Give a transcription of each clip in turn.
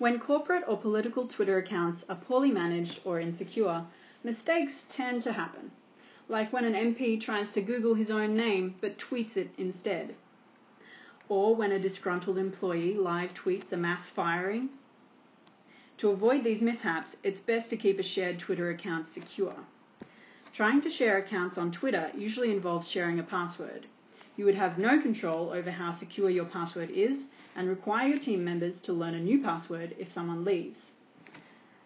When corporate or political Twitter accounts are poorly managed or insecure, mistakes tend to happen, like when an MP tries to Google his own name but tweets it instead, or when a disgruntled employee live tweets a mass firing. To avoid these mishaps, it's best to keep a shared Twitter account secure. Trying to share accounts on Twitter usually involves sharing a password. You would have no control over how secure your password is and require your team members to learn a new password if someone leaves.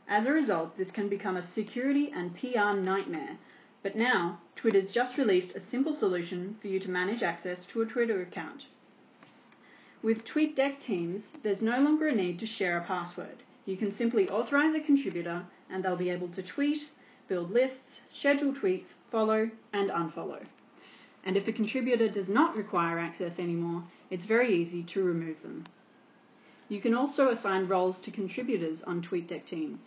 As a result, this can become a security and PR nightmare, but now Twitter's just released a simple solution for you to manage access to a Twitter account. With TweetDeck teams, there's no longer a need to share a password. You can simply authorize a contributor and they'll be able to tweet, build lists, schedule tweets, follow, and unfollow. And if a contributor does not require access anymore, it's very easy to remove them. You can also assign roles to contributors on TweetDeck teams.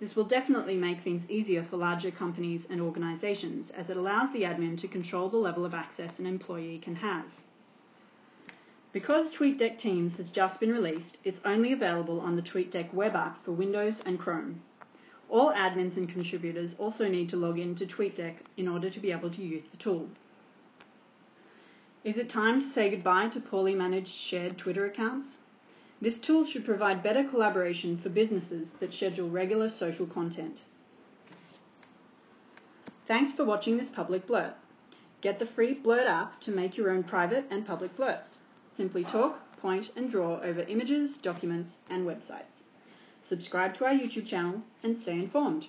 This will definitely make things easier for larger companies and organizations as it allows the admin to control the level of access an employee can have. Because TweetDeck Teams has just been released, it's only available on the TweetDeck web app for Windows and Chrome. All admins and contributors also need to log in to TweetDeck in order to be able to use the tool. Is it time to say goodbye to poorly managed shared Twitter accounts? This tool should provide better collaboration for businesses that schedule regular social content. Thanks for watching this public Blrt. Get the free Blrt app to make your own private and public Blrts. Simply talk, point, and draw over images, documents, and websites. Subscribe to our YouTube channel and stay informed.